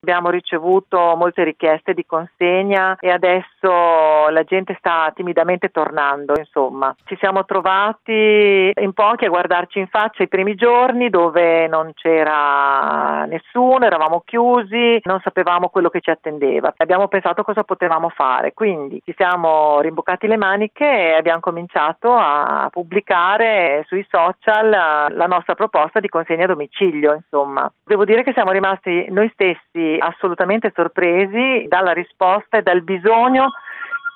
Abbiamo ricevuto molte richieste di consegna e adesso la gente sta timidamente tornando, insomma. Ci siamo trovati in pochi a guardarci in faccia i primi giorni dove non c'era nessuno, eravamo chiusi, non sapevamo quello che ci attendeva. Abbiamo pensato cosa potevamo fare, quindi ci siamo rimboccati le maniche e abbiamo cominciato a pubblicare sui social la nostra proposta di consegna a domicilio, insomma. Devo dire che siamo rimasti noi stessi assolutamente sorpresi dalla risposta e dal bisogno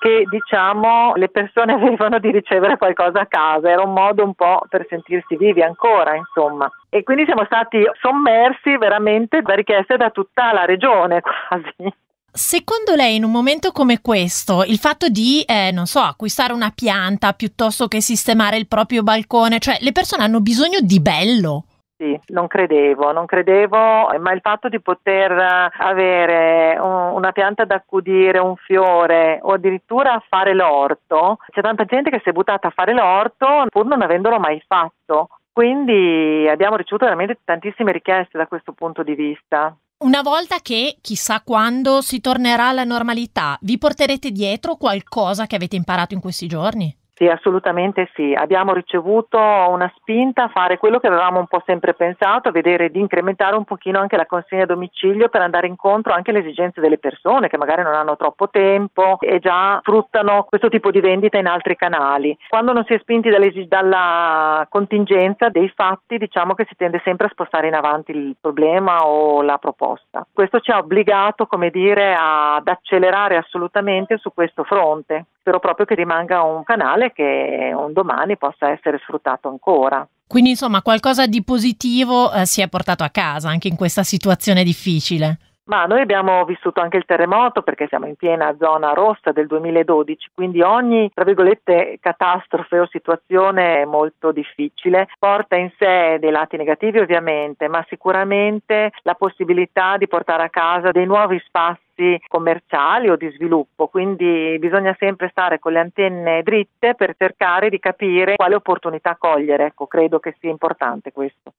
che diciamo le persone avevano di ricevere qualcosa a casa, era un modo un po' per sentirsi vivi ancora, insomma. E quindi siamo stati sommersi veramente da richieste da tutta la regione quasi. Secondo lei, in un momento come questo, il fatto di, eh, non so, acquistare una pianta piuttosto che sistemare il proprio balcone, cioè le persone hanno bisogno di bello? Sì, non credevo, non credevo, ma il fatto di poter avere un, una pianta da accudire, un fiore o addirittura fare l'orto, c'è tanta gente che si è buttata a fare l'orto pur non avendolo mai fatto. Quindi abbiamo ricevuto veramente tantissime richieste da questo punto di vista. Una volta che chissà quando si tornerà alla normalità, vi porterete dietro qualcosa che avete imparato in questi giorni? Sì, assolutamente sì. Abbiamo ricevuto una spinta a fare quello che avevamo un po' sempre pensato, vedere di incrementare un pochino anche la consegna a domicilio per andare incontro anche alle esigenze delle persone che magari non hanno troppo tempo e già fruttano questo tipo di vendita in altri canali. Quando non si è spinti dalla contingenza dei fatti, diciamo che si tende sempre a spostare in avanti il problema o la proposta. Questo ci ha obbligato, come dire, ad accelerare assolutamente su questo fronte. Spero proprio che rimanga un canale che un domani possa essere sfruttato ancora. Quindi insomma qualcosa di positivo eh, si è portato a casa anche in questa situazione difficile. Ma noi abbiamo vissuto anche il terremoto perché siamo in piena zona rossa del 2012, quindi ogni, tra virgolette, catastrofe o situazione molto difficile. Porta in sé dei lati negativi ovviamente, ma sicuramente la possibilità di portare a casa dei nuovi spazi commerciali o di sviluppo, quindi bisogna sempre stare con le antenne dritte per cercare di capire quale opportunità cogliere, ecco, credo che sia importante questo.